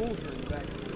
are in back.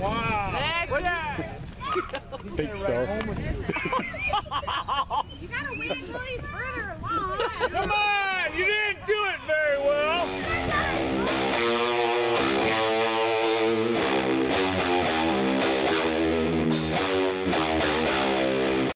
Wow. I think so. you gotta wait until he's further along. Come on.